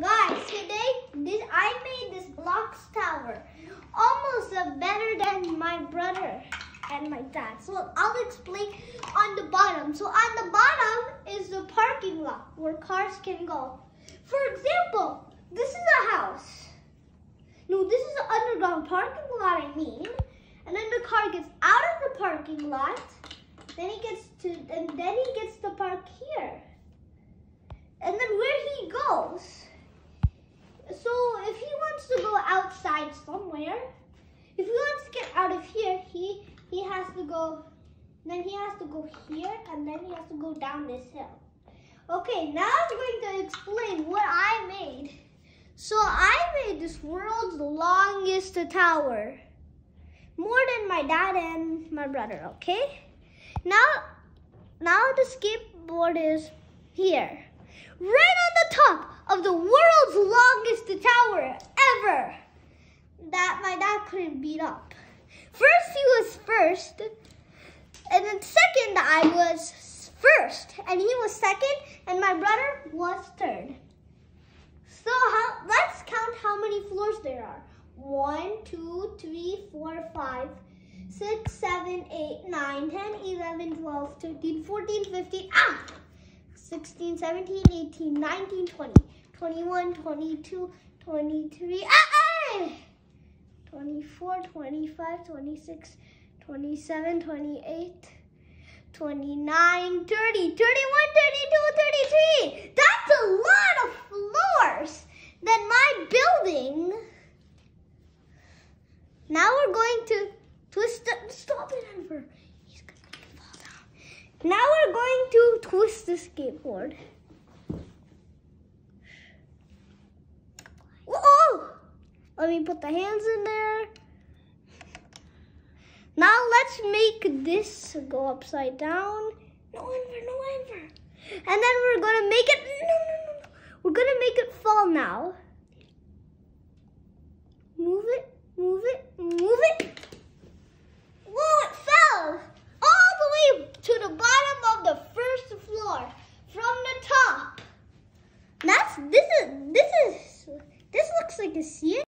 Guys, today this I made this blocks tower almost better than my brother and my dad. So I'll explain on the bottom. So on the bottom is the parking lot where cars can go. For example, this is a house. No, this is an underground parking lot, I mean. And then the car gets out of the parking lot. Then he gets to, and then he gets to park here. And then where he goes, so if he wants to go outside somewhere, if he wants to get out of here, he he has to go, then he has to go here, and then he has to go down this hill. Okay, now I'm going to explain what I made. So I made this world's longest tower. More than my dad and my brother, okay? Now, now the skateboard is here. Right on the top of the world's longest tower ever that my dad couldn't beat up. First, he was first, and then second, I was first, and he was second, and my brother was third. So how, let's count how many floors there are. One, two, three, four, five, six, seven, eight, nine, ten, eleven, twelve, thirteen, fourteen, fifteen. 10, 11, 12, 13, 14, 15, ah! 16, 17, 18, 19, 20, 21, 22, 23, ah, ah! 24, 25, 26, 27, 28, 29, 30, 31, 32, 33. That's a lot of floors. Then my building. Now we're going to twist it. Stop it, Avner. He's going to fall down. Now we're going to twist the skateboard. Let me put the hands in there. Now let's make this go upside down. No Avner, no Avner. And then we're gonna make it, no, no, no, no. We're gonna make it fall now. Move it, move it, move it. Whoa, it fell all the way to the bottom of the first floor from the top. That's, this is, this is, this looks like a sea.